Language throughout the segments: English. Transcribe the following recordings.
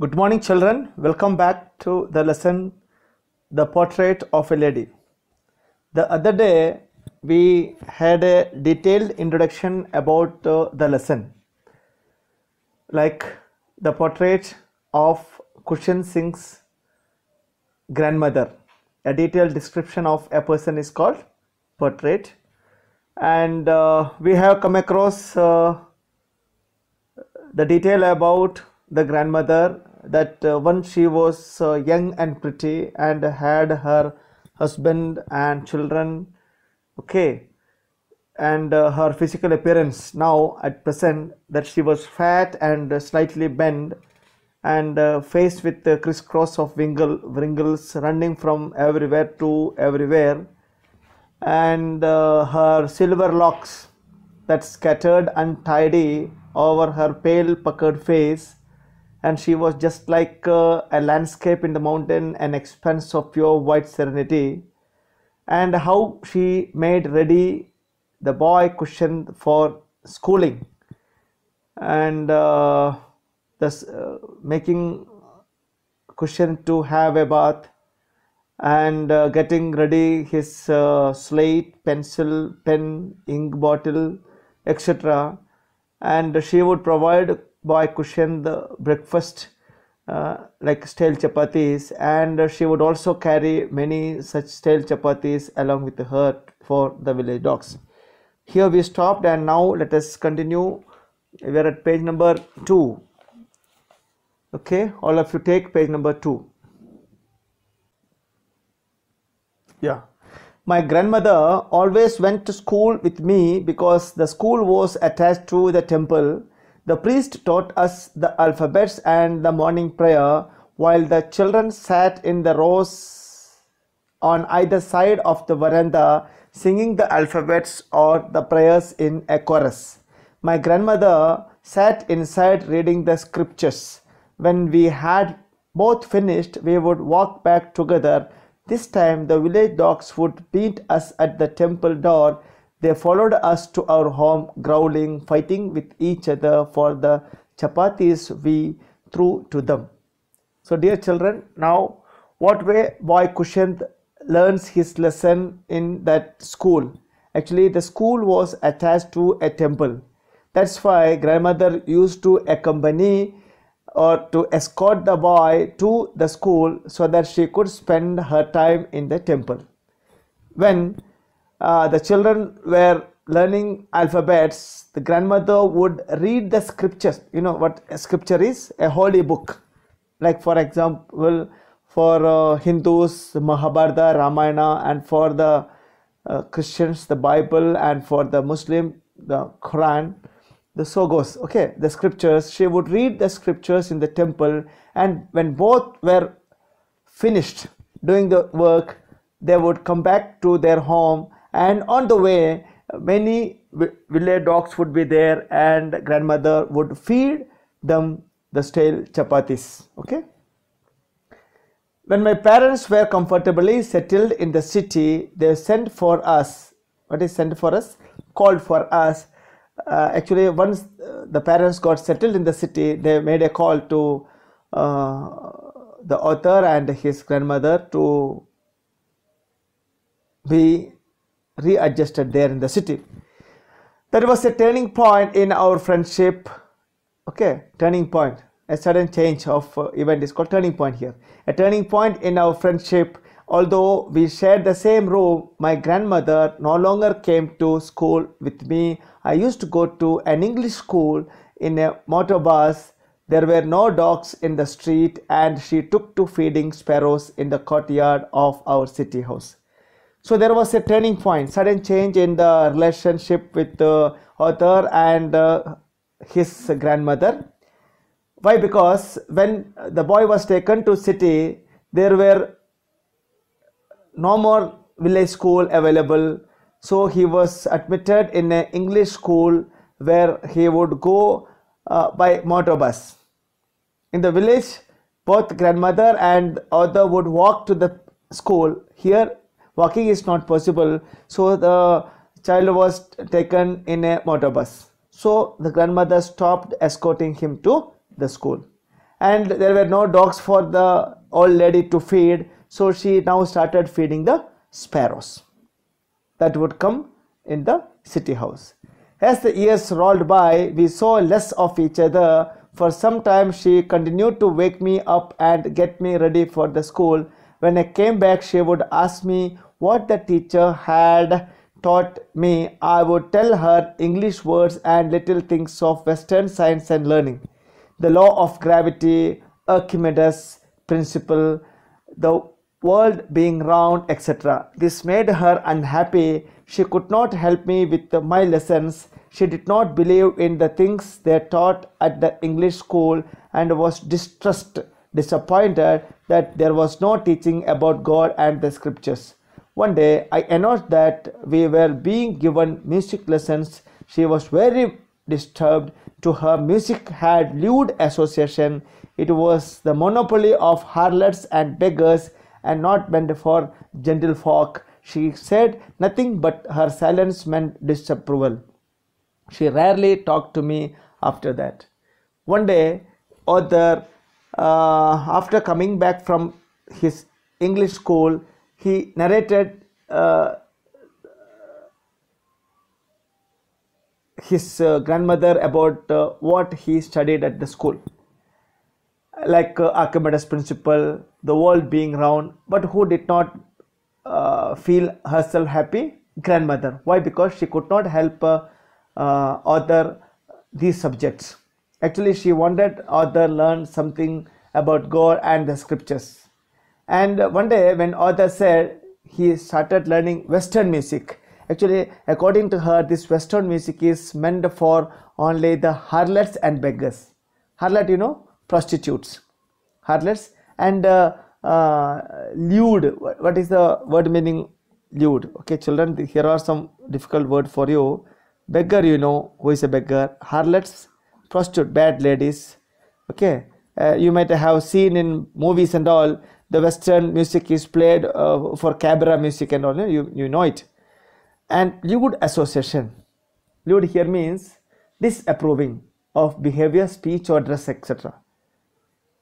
Good morning, children. Welcome back to the lesson The Portrait of a Lady. The other day, we had a detailed introduction about uh, the lesson, like the portrait of Khushwant Singh's grandmother. A detailed description of a person is called portrait, and uh, we have come across uh, the detail about the grandmother that uh, once she was uh, young and pretty and had her husband and children okay and uh, her physical appearance now at present that she was fat and uh, slightly bent and uh, faced with the crisscross of wrinkle, wrinkles running from everywhere to everywhere. And uh, her silver locks that scattered untidy over her pale puckered face and she was just like uh, a landscape in the mountain an expanse of pure white serenity. And how she made ready the boy Khushwant for schooling. And uh, thus uh, making Khushwant to have a bath. And uh, getting ready his uh, slate pencil pen ink bottle etc and she would provide boy Khushwant the breakfast uh, like stale chapatis and she would also carry many such stale chapatis along with her for the village dogs. Here we stopped and now let us continue. We are at page number 2 okay all of you take page number 2 yeah. My grandmother always went to school with me because the school was attached to the temple the priest taught us the alphabets and the morning prayer while the children sat in the rows on either side of the veranda singing the alphabets or the prayers in a chorus. My grandmother sat inside reading the scriptures. When we had both finished, we would walk back together. This time, the village dogs would meet us at the temple door they followed us to our home, growling, fighting with each other for the chapatis we threw to them. So, dear children, now what way boy Khushwant learns his lesson in that school? Actually, the school was attached to a temple. That's why grandmother used to accompany or to escort the boy to the school so that she could spend her time in the temple. When uh, the children were learning alphabets, the grandmother would read the scriptures. You know what scripture is? A holy book. Like, for example, for uh, Hindus, Mahabharata, Ramayana, and for the uh, Christians, the Bible, and for the Muslim, the Quran, the so goes. Okay, the scriptures. She would read the scriptures in the temple, and when both were finished doing the work, they would come back to their home and on the way many village dogs would be there and grandmother would feed them the stale chapatis okay? When my parents were comfortably settled in the city they sent for us what is sent for us? Called for us. Uh, actually once uh, the parents got settled in the city they made a call to uh, the author and his grandmother to be readjusted there in the city. That was a turning point in our friendship. Okay, turning point. A sudden change of uh, event is called turning point here. A turning point in our friendship. Although we shared the same room, my grandmother no longer came to school with me. I used to go to an English school in a motor bus. There were no dogs in the street, and she took to feeding sparrows in the courtyard of our city house. So there was a turning point, sudden change in the relationship with the author and uh, his grandmother. Why? Because when the boy was taken to city, there were no more village school available. So he was admitted in an English school where he would go uh, by motor bus. In the village, both grandmother and author would walk to the school. Here walking is not possible. So the child was taken in a motor bus. So the grandmother stopped escorting him to the school. And there were no dogs for the old lady to feed. So she now started feeding the sparrows that would come in the city house. As the years rolled by we saw less of each other. For some time she continued to wake me up and get me ready for the school. When i came back she would ask me what the teacher had taught me i would tell her english words and little things of western science and learning the law of gravity, Archimedes' principle, the world being round, etc. This made her unhappy. She could not help me with my lessons. She did not believe in the things they taught at the English school and was distressed, disappointed that there was no teaching about God and the scriptures. One day I announced that we were being given music lessons. She was very disturbed to her music had lewd association. It was the monopoly of harlots and beggars and not meant for gentlefolk. She said nothing but her silence meant disapproval. She rarely talked to me after that. One day, Arthur, uh, after coming back from his English school, he narrated uh, his uh, grandmother about uh, what he studied at the school. Like uh, archimedes principle the world being round but who did not uh, feel herself happy? Grandmother. Why? Because she could not help uh, uh, these subjects. Actually she wanted other learn something about god and the scriptures and one day when Arthur said he started learning western music Actually, according to her, this Western music is meant for only the harlots and beggars. Harlot, you know, prostitutes. Harlots and uh, uh, lewd. What is the word meaning lewd? Okay, children, here are some difficult word for you. Beggar, you know, who is a beggar. Harlots, prostitute, bad ladies. Okay, uh, you might have seen in movies and all the western music is played uh, for cabaret music and all you you know it. And lewd association. Lewd here means disapproving of behavior speech or dress etc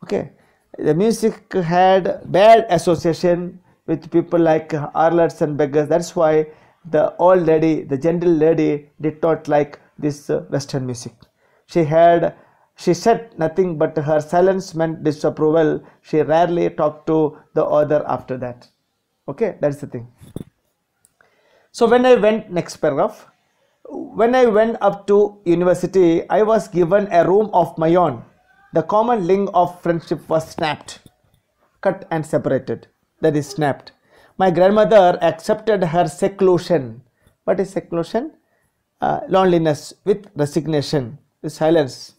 okay. The music had bad association with people like harlots and beggars. That's why the old lady the gentle lady did not like this uh, western music. She had she said nothing but her silence meant disapproval she rarely talked to the other after that okay that's the thing so when I went next paragraph, when I went up to university, I was given a room of my own. The common link of friendship was snapped, cut and separated. That is snapped. My grandmother accepted her seclusion. What is seclusion? Uh, loneliness with resignation, with silence.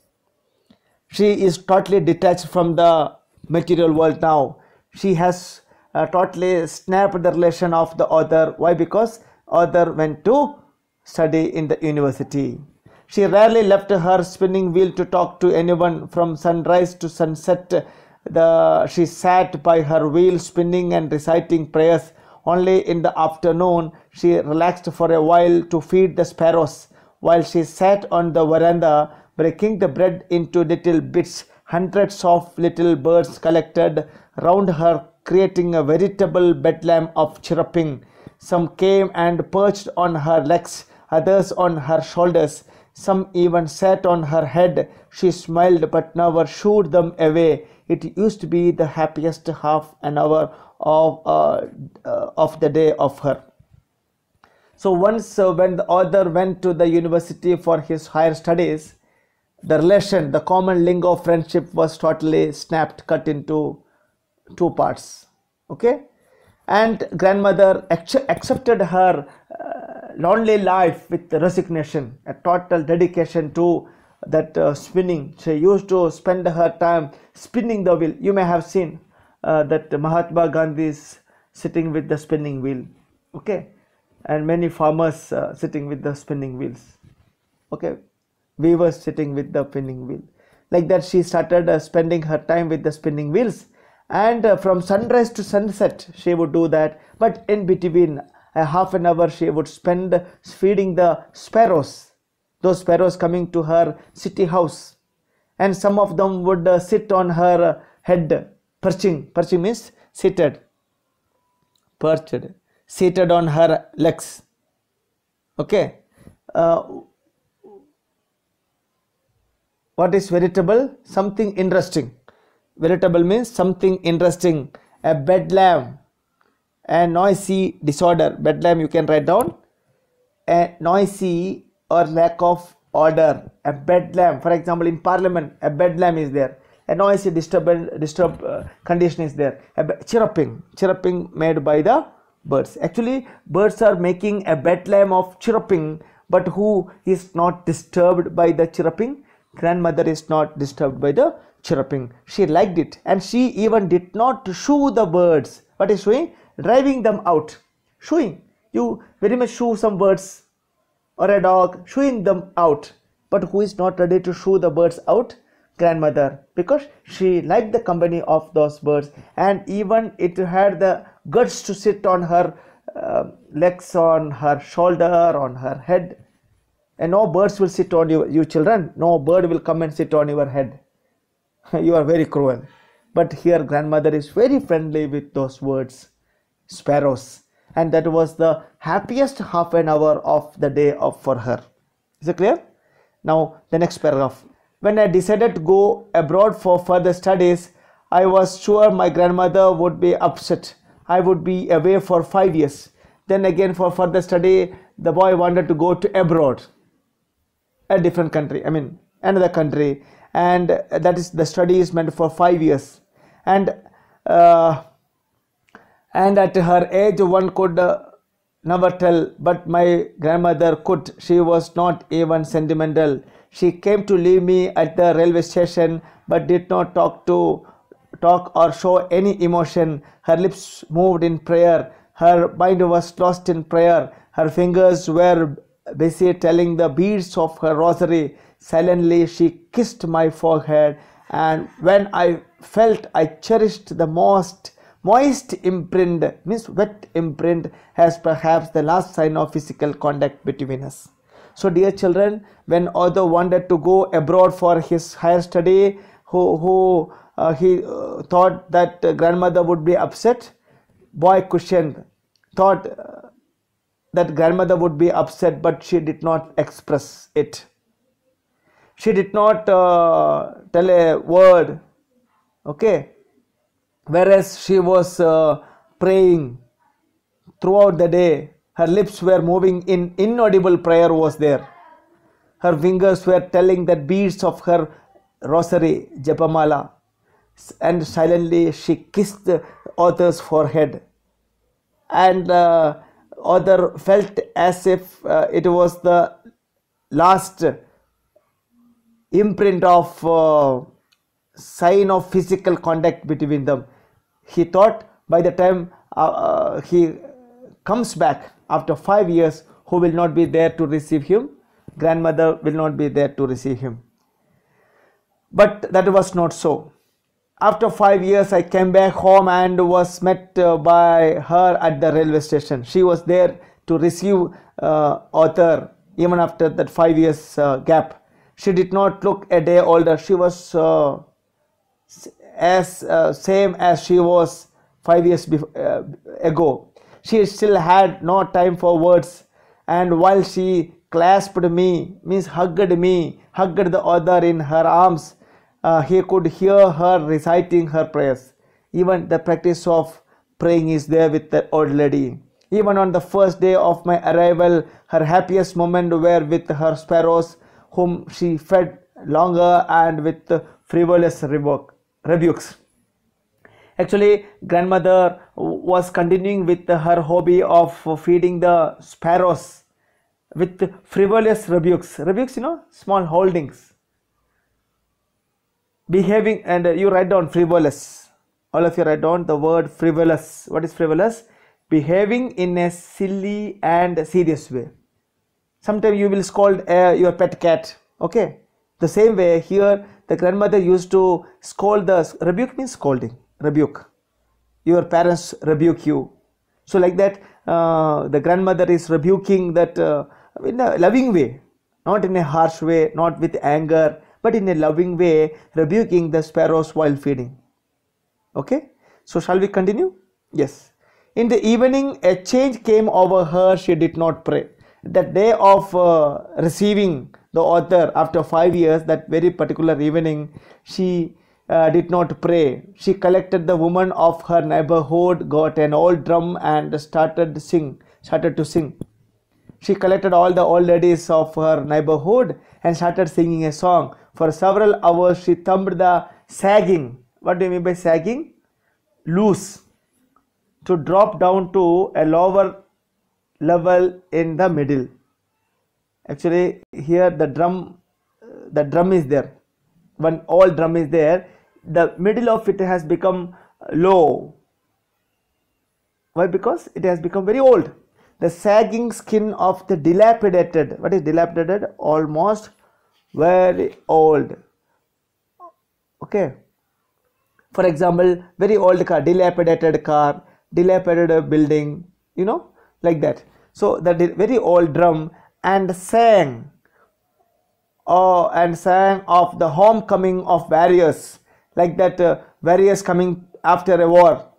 She is totally detached from the material world now. She has uh, totally snapped the relation of the other. Why? Because other went to study in the university. She rarely left her spinning wheel to talk to anyone from sunrise to sunset. The, she sat by her wheel spinning and reciting prayers. Only in the afternoon she relaxed for a while to feed the sparrows. While she sat on the veranda breaking the bread into little bits, hundreds of little birds collected round her creating a veritable bedlam of chirruping. Some came and perched on her legs, others on her shoulders. Some even sat on her head. She smiled but never shooed them away. It used to be the happiest half an hour of, uh, uh, of the day of her. So once uh, when the author went to the university for his higher studies, the relation, the common link of friendship was totally snapped, cut into two parts. Okay? And grandmother accepted her uh, lonely life with resignation a total dedication to that uh, spinning. She used to spend her time spinning the wheel. You may have seen uh, that mahatma gandhi is sitting with the spinning wheel okay? And many farmers uh, sitting with the spinning wheels okay weavers sitting with the spinning wheel. Like that she started uh, spending her time with the spinning wheels. And uh, from sunrise to sunset she would do that. But in between a half an hour she would spend feeding the sparrows. Those sparrows coming to her city house. And some of them would uh, sit on her head. Perching. Perching means seated. Perched. Seated on her legs. Okay? Uh, what is veritable? Something interesting. Veritable means something interesting. A bedlam a noisy disorder. Bedlam you can write down. A noisy or lack of order. A bedlam for example in parliament a bedlam is there. A noisy disturbance disturb uh, condition is there. A chirruping. Chirruping made by the birds. Actually birds are making a bedlam of chirruping but who is not disturbed by the chirruping grandmother is not disturbed by the chirping. She liked it and she even did not shoo the birds. What is shooing? Driving them out. Shooing. You very much shoo some birds or a dog, shooing them out. But who is not ready to shoo the birds out? Grandmother. Because she liked the company of those birds and even it had the guts to sit on her uh, legs, on her shoulder, on her head and no birds will sit on you you children. No bird will come and sit on your head. You are very cruel. But here grandmother is very friendly with those words sparrows. And that was the happiest half an hour of the day of for her. Is it clear? Now the next paragraph. When i decided to go abroad for further studies i was sure my grandmother would be upset. I would be away for 5 years. Then again for further study the boy wanted to go to abroad a different country i mean another country. And that is the study is meant for 5 years. And uh, and at her age one could uh, never tell. But my grandmother could. She was not even sentimental. She came to leave me at the railway station but did not talk to talk or show any emotion. Her lips moved in prayer. Her mind was lost in prayer. Her fingers were busy telling the beads of her rosary. Silently she kissed my forehead, and when I felt I cherished the most moist imprint, means wet imprint, as perhaps the last sign of physical contact between us. So, dear children, when Otho wanted to go abroad for his higher study, who, who uh, he uh, thought that grandmother would be upset, boy Khushwant thought uh, that grandmother would be upset, but she did not express it. She did not uh, tell a word, okay? Whereas she was uh, praying throughout the day, her lips were moving in inaudible prayer was there. Her fingers were telling the beads of her rosary, Japamala, and silently she kissed the Otho's forehead. And uh, Otho felt as if uh, it was the last imprint of uh, sign of physical contact between them. He thought by the time uh, uh, he comes back after five years, who will not be there to receive him? Grandmother will not be there to receive him. But that was not so after five years i came back home and was met uh, by her at the railway station. She was there to receive uh, Otho even after that five years uh, gap. She did not look a day older. She was uh, as uh, same as she was five years uh, ago. She still had no time for words. And while she clasped me means hugged me hugged the other in her arms uh, he could hear her reciting her prayers. Even the practice of praying is there with the old lady. Even on the first day of my arrival, her happiest moment were with her sparrows, whom she fed longer and with frivolous rebukes. Actually, grandmother was continuing with her hobby of feeding the sparrows with frivolous rebukes. Rebukes, you know, small holdings behaving and uh, you write down frivolous. All of you write down the word frivolous. What is frivolous? Behaving in a silly and serious way. Sometimes you will scold uh, your pet cat. Okay? The same way here the grandmother used to scold the rebuke means scolding. Rebuke. Your parents rebuke you. So like that uh, the grandmother is rebuking that uh, in a loving way. Not in a harsh way not with anger but in a loving way, rebuking the sparrows while feeding. Okay, so shall we continue? Yes. In the evening, a change came over her. She did not pray. That day of uh, receiving the author after five years, that very particular evening, she uh, did not pray. She collected the woman of her neighborhood, got an old drum, and started sing. Started to sing. She collected all the old ladies of her neighborhood and started singing a song. For several hours, she thumped the sagging. What do you mean by sagging? Loose. To drop down to a lower level in the middle. Actually, here the drum, the drum is there. One all drum is there. The middle of it has become low. Why? Because it has become very old the sagging skin of the dilapidated what is dilapidated almost very old. Okay. For example very old car dilapidated car dilapidated building you know like that. So the very old drum and sang. Oh, and sang of the homecoming of various like that uh, warriors coming after a war.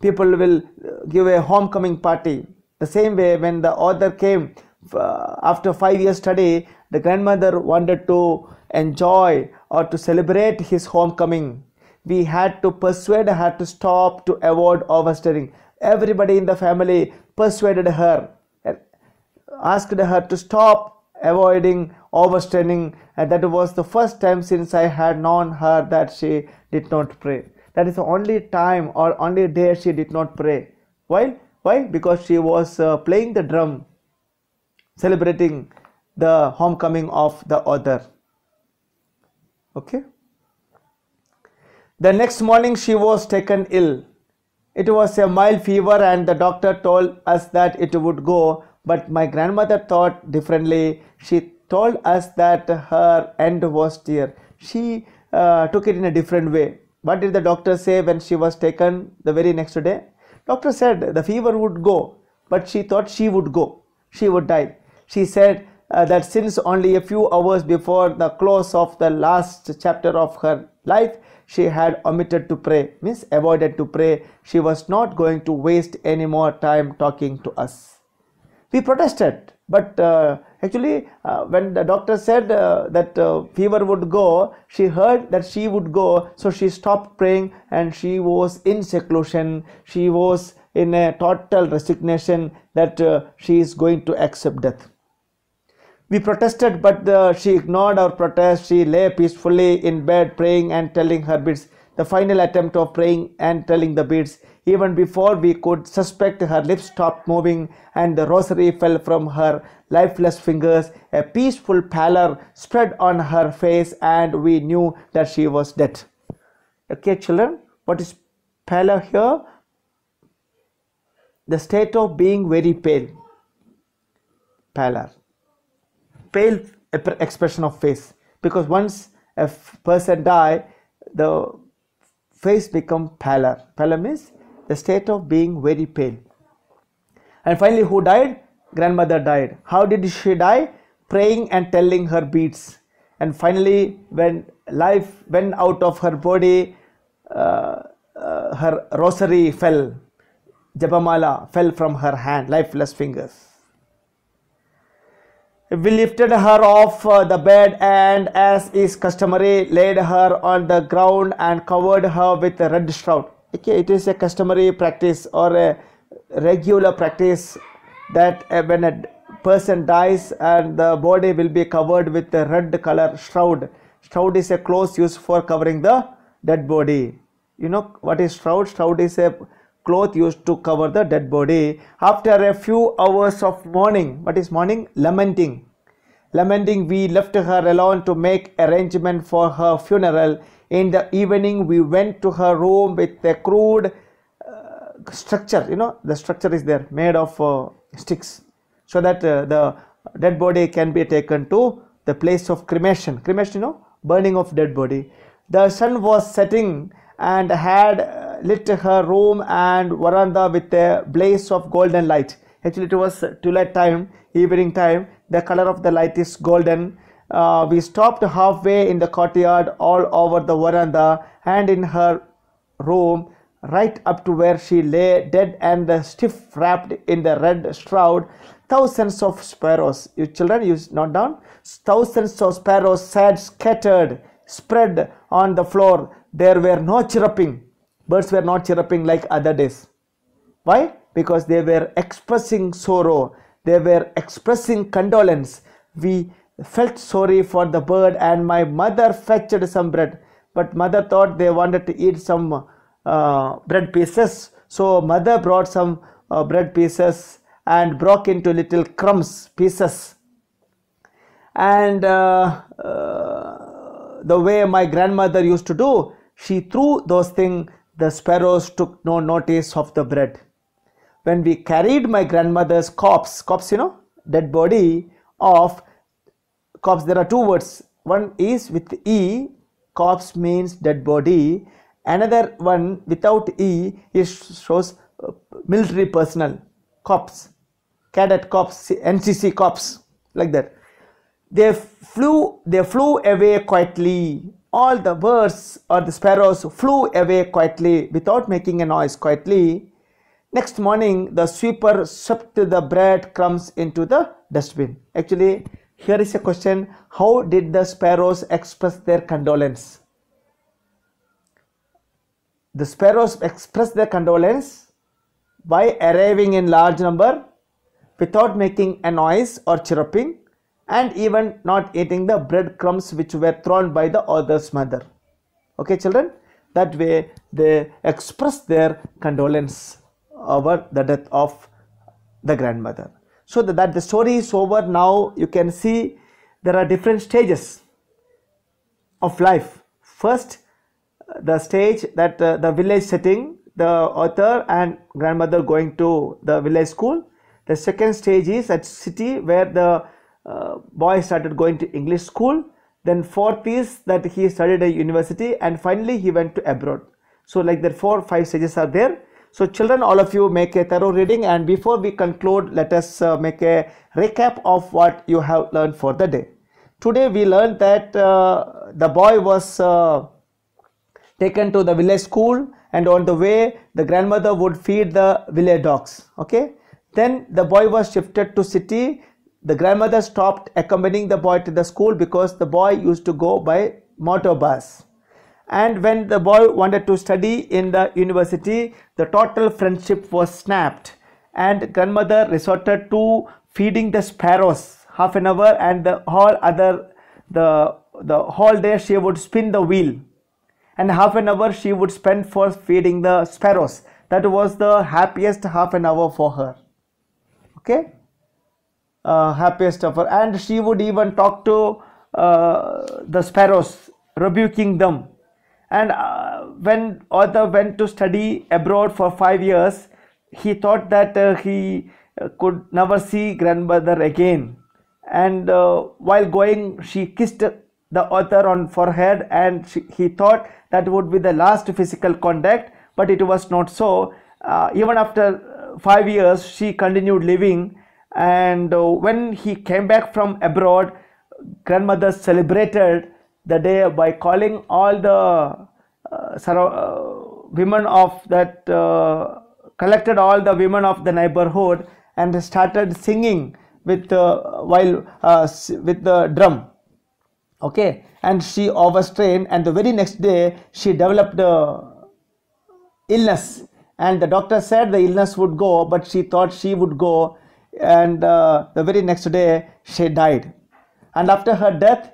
People will uh, give a homecoming party. The same way, when the author came after five years study, the grandmother wanted to enjoy or to celebrate his homecoming. We had to persuade her to stop to avoid overstudying. Everybody in the family persuaded her, and asked her to stop avoiding overstudying, and that was the first time since I had known her that she did not pray. That is the only time or only day she did not pray. Why? Why? Because she was uh, playing the drum, celebrating the homecoming of the author. Okay. The next morning she was taken ill. It was a mild fever and the doctor told us that it would go, but my grandmother thought differently. She told us that her end was dear. She uh, took it in a different way. What did the doctor say when she was taken the very next day? Doctor said the fever would go, but she thought she would go. She would die. She said uh, that since only a few hours before the close of the last chapter of her life, she had omitted to pray, means avoided to pray. She was not going to waste any more time talking to us. We protested, but uh, actually, uh, when the doctor said uh, that uh, fever would go, she heard that she would go, so she stopped praying and she was in seclusion. She was in a total resignation that uh, she is going to accept death. We protested, but uh, she ignored our protest. She lay peacefully in bed, praying and telling her beads. The final attempt of praying and telling the beads even before we could suspect, her lips stopped moving and the rosary fell from her lifeless fingers. A peaceful pallor spread on her face, and we knew that she was dead. Okay, children, what is pallor here? The state of being very pale. Pallor. Pale expression of face. Because once a person die, the face become pallor. Pallor means the state of being very pale. And finally, who died? Grandmother died. How did she die? Praying and telling her beads. And finally, when life went out of her body, uh, uh, her rosary fell. Japamala fell from her hand, lifeless fingers. We lifted her off uh, the bed and, as is customary, laid her on the ground and covered her with a red shroud. Okay it is a customary practice or a regular practice that uh, when a person dies and the body will be covered with a red color shroud. Shroud is a cloth used for covering the dead body. You know what is shroud? Shroud is a cloth used to cover the dead body after a few hours of mourning. What is mourning? Lamenting. Lamenting we left her alone to make arrangement for her funeral. In the evening we went to her room with a crude uh, structure. You know the structure is there made of uh, sticks so that uh, the dead body can be taken to the place of cremation. Cremation you know burning of dead body. The sun was setting and had uh, lit her room and veranda with a blaze of golden light actually it was twilight time evening time the color of the light is golden Uh, we stopped halfway in the courtyard, all over the veranda, and in her room, right up to where she lay dead and stiff wrapped in the red shroud. Thousands of sparrows, you children, you note down. Thousands of sparrows sat scattered, spread on the floor. There were no chirruping. Birds were not chirruping like other days. Why? Because they were expressing sorrow, they were expressing condolence. We felt sorry for the bird, and my mother fetched some bread. But mother thought they wanted to eat some uh, bread pieces, so mother brought some uh, bread pieces and broke into little crumbs pieces. And uh, uh, the way my grandmother used to do, she threw those things. The sparrows took no notice of the bread when we carried my grandmother's corpse, corpse, you know, dead body of corpse, there are two words. One is with E, corpse means dead body. Another one without E is shows uh, military personnel, corpse, cadet corpse, NCC corpse, like that. They flew, they flew away quietly. All the birds or the sparrows flew away quietly without making a noise quietly Next morning, the sweeper swept the bread crumbs into the dustbin. Actually, here is a question How did the sparrows express their condolence? The sparrows expressed their condolence by arriving in large number without making a noise or chirruping and even not eating the bread crumbs which were thrown by the other's mother. Okay, children? That way they express their condolence over the death of the grandmother. So that, that the story is over now you can see there are different stages of life. First the stage that uh, the village setting the author and grandmother going to the village school. The second stage is at city where the uh, boy started going to English school. Then fourth is that he studied at university and finally he went to abroad. So like the four five stages are there so children, all of you make a thorough reading and before we conclude, let us uh, make a recap of what you have learned for the day. Today we learned that uh, the boy was uh, taken to the village school and on the way the grandmother would feed the village dogs. Okay. Then the boy was shifted to city. The grandmother stopped accompanying the boy to the school because the boy used to go by motor bus. And when the boy wanted to study in the university the total friendship was snapped. And grandmother resorted to feeding the sparrows half an hour and the whole other the the whole day she would spin the wheel. And half an hour she would spend for feeding the sparrows. That was the happiest half an hour for her. Okay uh, happiest of her and she would even talk to uh, the sparrows rebuking them and uh, when Arthur went to study abroad for five years, he thought that uh, he uh, could never see grandmother again. And uh, while going, she kissed the author on forehead, and she, he thought that would be the last physical contact, but it was not so. Uh, even after five years, she continued living, and uh, when he came back from abroad, grandmother celebrated the day by calling all the uh, uh, women of that uh, collected all the women of the neighborhood and started singing with uh, while uh, with the drum. Okay? And she overstrained and the very next day she developed illness. And the doctor said the illness would go but she thought she would go and uh, the very next day she died and after her death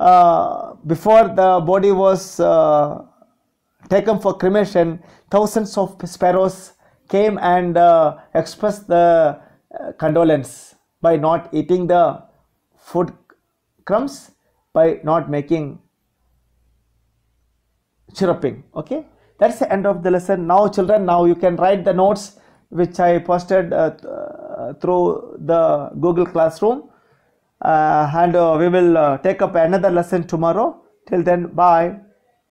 uh, before the body was uh, taken for cremation, thousands of sparrows came and uh, expressed the uh, condolence by not eating the food crumbs, by not making chirruping. Okay, that's the end of the lesson. Now, children, now you can write the notes which I posted uh, through the Google Classroom. Uh, and uh, we will uh, take up another lesson tomorrow. Till then bye